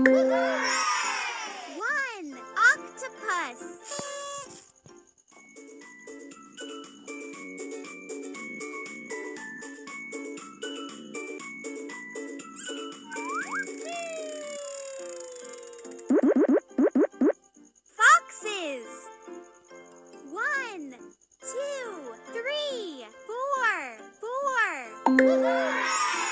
One octopus. Foxes. One, two, three, four, four. Four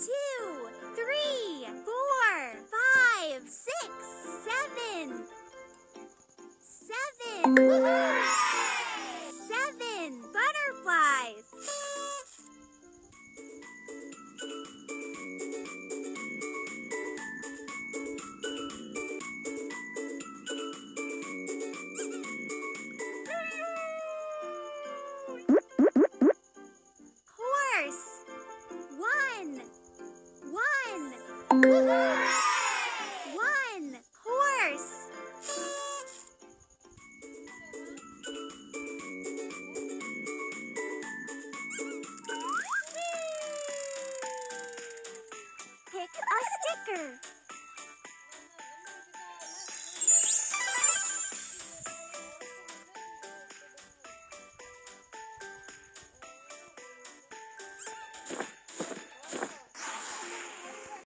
two, three, four, five, six, seven. Seven. One horse. Pick a sticker.